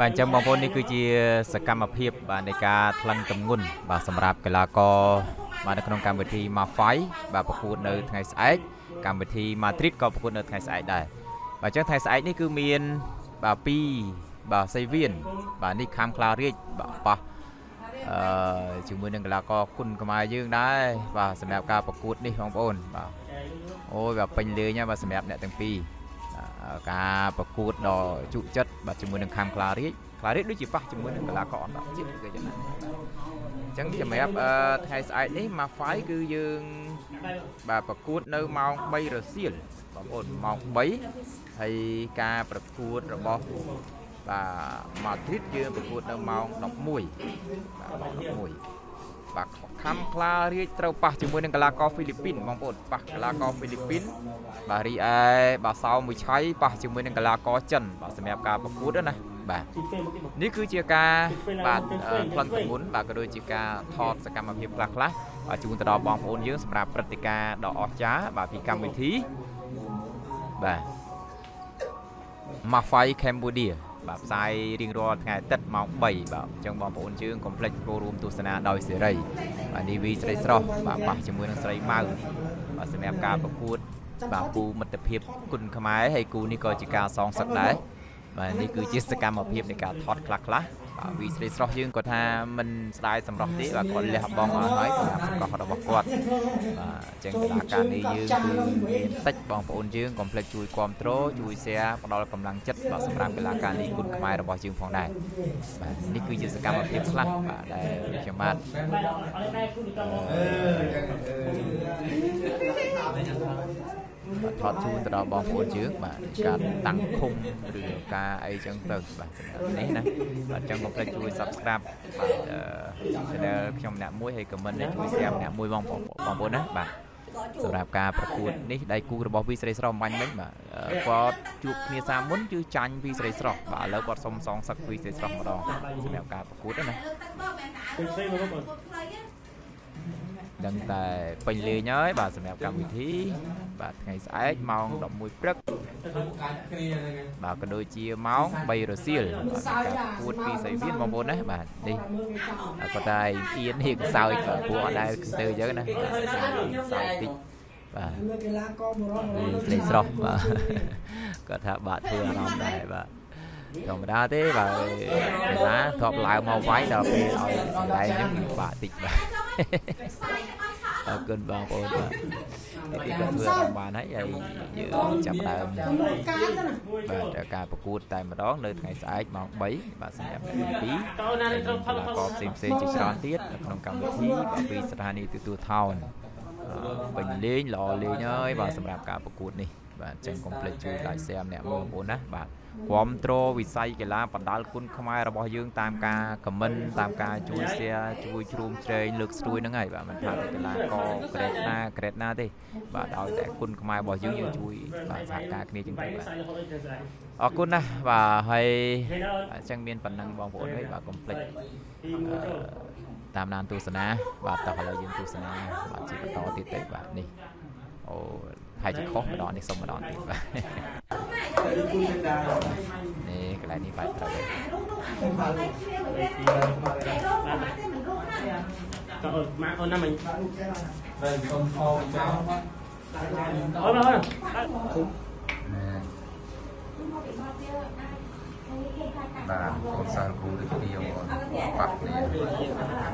បាទអញ្ចឹងបងប្អូននេះគឺជាសកម្មភាពបាទនៃការថ្លឹងទម្ងន់បាទសម្រាប់កីឡាករបាទនៅក្នុងកម្មវិធី Mafai បាទប្រកួតនៅថ្ងៃស្អែកកម្មវិធី Madrid ក៏ប្រកួតនៅថ្ងៃស្អែកដែរបាទអញ្ចឹងថ្ងៃស្អែកនេះគឺមានបាទពីរបាទសេវៀនបាទនេះខាំក្លារាជបាទប៉ះអឺជាមួយនឹងកីឡាករគុណខ្មែរយើងដែរបាទសម្រាប់ការប្រកួតនេះបងប្អូនបាទអូយបាទពេញលេងហើយបាទសម្រាប់អ្នកទាំងពីរ ការប្រកួតដ៏ជក់ចិត្តបាទជាមួយនឹងខាំក្លារាជក្លារាជដូចជាប៉ះជាមួយនឹងកីឡាករអន្តរជាតិគេយ៉ាងណាអញ្ចឹងសម្រាប់ថ្ងៃស្អែកនេះ Mafai គឺយើងបាទប្រកួតនៅម៉ោង3រសៀលបងប្អូនម៉ោង3ហើយការប្រកួតរបស់បាទ Madrid យើងប្រកួតនៅម៉ោង11បាទម៉ោង11 បាទខំខ្លារាជត្រូវប៉ះជាមួយនឹងកីឡាករហ្វីលីពីនបងប្អូនប៉ះកីឡាករហ្វីលីពីនបាទរីឯបាទសោមួយឆៃប៉ះជាមួយនឹងកីឡាករចិនបាទសម្រាប់ការប្រកួតណាបាទនេះគឺជាការបាទផ្លឹងទម្ងន់បាទក៏ដូចជាការថតសកម្មភាពខ្លះខ្លះបាទជូនទៅដល់បងប្អូនយើងសម្រាប់ព្រឹត្តិការណ៍ដ៏អស្ចារ្យបាទពីកម្មវិធីបាទ Mafai Cambodia បាទផ្សាយរៀងរាល់ថ្ងៃអាទិត្យម៉ោង3បាទអញ្ចឹងបងប្អូនយើងកុំភ្លេចចូលរួមទស្សនាដោយសេរីបាទនីវីស្រីស្រស់បាទប៉ះជាមួយនឹងស្រីម៉ៅបាទសម្រាប់ការប្រកួតបាទគូមិត្តភាពគុណខ្មែរហើយគូនេះក៏ជាការសងសឹកដែរបាទនេះគឺជាសកម្មភាពនៃការថតខ្លះខ្លះបាទ វីស្រីស្រស់យើងគាត់ថាមិនស្ដាយសម្រស់ទេបាទគាត់លះបង់អស់ហើយសម្រាប់សម្រស់របស់គាត់បាទអញ្ចឹងកីឡាការនេះយើងគឺមានតិចបងប្អូនយើងកុំភ្លេចជួយគ្រប់គ្រងជួយ share ផ្ដល់កម្លាំងចិត្តបាទសម្រាប់កីឡាការនេះគុណខ្មែររបស់យើងផងដែរបាទនេះគឺជាសកម្មភាពខ្លះបាទដែលខ្ញុំបាទបាទ ថតជូនទៅដល់បងប្អូនយើងបាទការតាំងឃុំឬការអីចឹងទៅបាទសម្រាប់នេះណាបាទចឹងកុំភ្លេចជួយ Subscribe បាទ channel ខ្ញុំម្នាក់មួយហើយ comment ជួយ share ម្នាក់មួយបងបងប្អូនណាបាទសម្រាប់ការប្រកួតនេះដៃគូរបស់វីស្រីស្រស់បាញ់មិញបាទគាត់ជួបគ្នាសាមុនគឺចាញ់វីស្រីស្រស់បាទឥឡូវគាត់សុំសងសឹកវីស្រីស្រស់ម្ដងសម្រាប់ការប្រកួតណា ដឹងតែពេញលេងហើយបាទសម្រាប់កម្មវិធីបាទថ្ងៃស្អែកម៉ោង11ព្រឹកបាទក៏ដូចជាម៉ោង3រសៀលបាទការពួតពីសៃវៀនបងប្អូនណាបាទនេះគាត់តែអៀនហៀងសើចបាទព្រោះអត់ដែលទៅអញ្ចឹងណាសើចតិចបាទកីឡាករបរោះស្រីស្រស់បាទគាត់ថាបាទធ្វើអារម្មណ៍ដែរបាទ ធម្មតាទេបាទកីឡាធ្លាប់ឡើងមកវាយដល់ពេលឲ្យសម្ដែងអញ្ចឹងបាក់តិចបាទអរគុណបងប្អូនបាទទីក៏ធ្វើឲ្យបានហើយហើយយើងចាប់ដើមបាទការប្រកួតតែម្ដងនៅថ្ងៃស្អែកម៉ោង3បាទសម្រាប់អ្នកទី2កីឡាករផ្សេងផ្សេងជាច្រើនទៀតនៅក្នុងកម្មវិធីបាទពីស្ថានីយ៍ទូថោនពេញលេងល្អលេងហើយបាទសម្រាប់ការប្រកួតនេះ បាទចឹងកុំភ្លេចជួយ like share អ្នកមើលបងប្អូនណាបាទគ្រប់គ្រងវិស័យកីឡាបណ្ដាលគុណខ្មែររបស់យើងតាមការ comment តាមការជួយ share ជួយជ្រោមជ្រែងលើកស្ទួយហ្នឹងហើយបាទមិនថាតែកីឡាករក្រេតណាក្រេតណាទេបាទដោយតែគុណខ្មែររបស់យើងយើងជួយបាទសហការគ្នាជាងទៅបាទអរគុណណាស់បាទហើយអញ្ចឹងមានប៉ុណ្ណឹងបងប្អូនហើយបាទកុំភ្លេចតាមដានទស្សនា បាទតោះឥឡូវយើងទស្សនាបាទជាបន្តទៀតទៅបាទនេះអូ ហើយជាខុសម្ដងនេះសុំម្ដងទៀតបាទនេះកន្លែងនេះបាច់ត្រូវទៅអូម៉ាក់អូនណាមិញទៅសុំខោមកអូនអូនបាទកូនសិស្សគ្រូដូចគ្នាបាក់នេះ